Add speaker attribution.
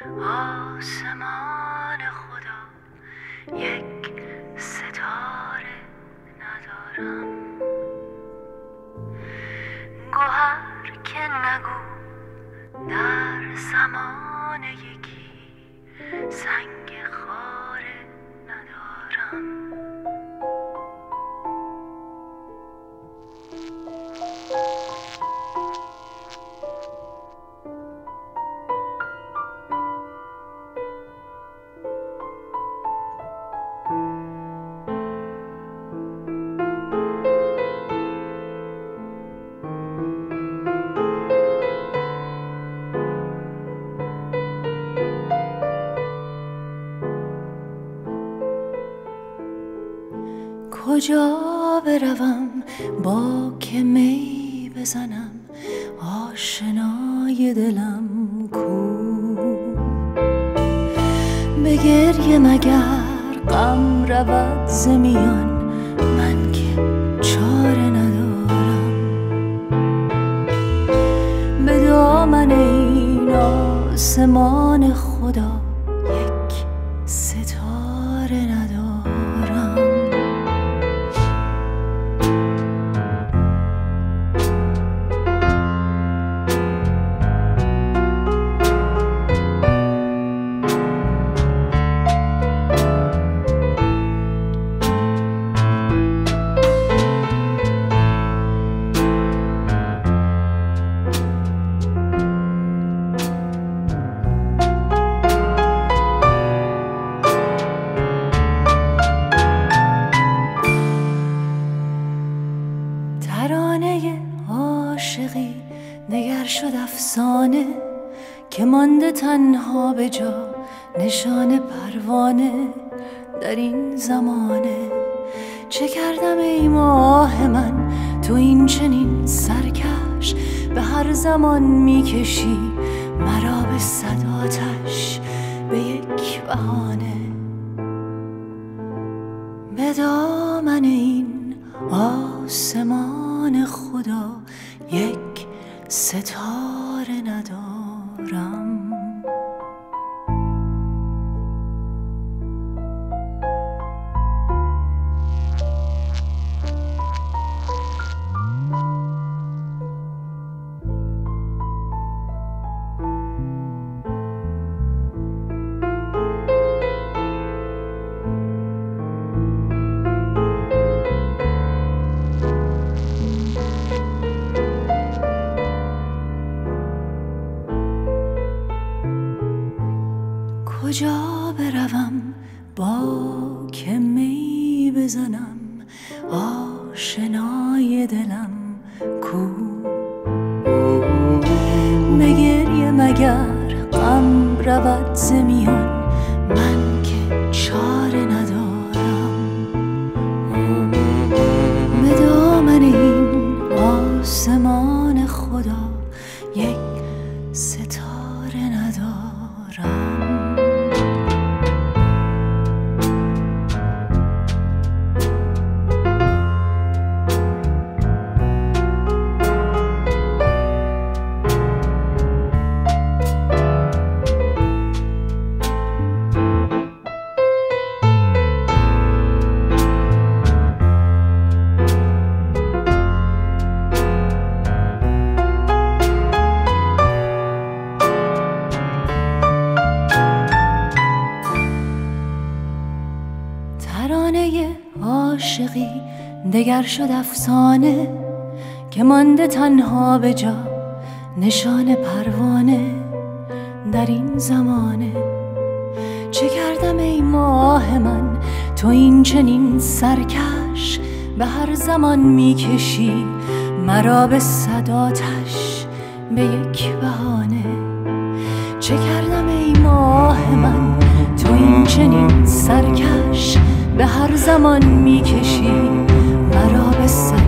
Speaker 1: آسمان خدا یک ستاره ندارم. گوهر که نگو در زمان یکی سنگ کجا بروم؟ با که می بزنم آشنای دلم کو؟ به گریه مگر غم رود زمیان من که چاره ندارم. به دامن این آسمان خدا عاشقی نگر شد افسانه که مانده تنها به جا نشان پروانه در این زمانه. چه کردم ای ماه من؟ تو این چنین سرکش به هر زمان می‌کشی مرا به صد آتش به یک بهانه. به دامن این آسمان خدا یک ستاره ندارم. کجا بروم؟ با که می بزنم؟ آشنای دلم کو؟ به گریه مگر غم رود زمیان؟ من ترانه عاشقی دگر شد افسانه که مانده تنها به جا نشان پروانه در این زمانه. چه کردم ای ماه من؟ تو این چنین سرکش به هر زمان می‌کشی مرا به صد آتش به یک بهانه. چه کردم ای ماه من؟ تو این چنین سرکش به هر زمان می‌کشی مرا به صد